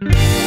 Mm-hmm.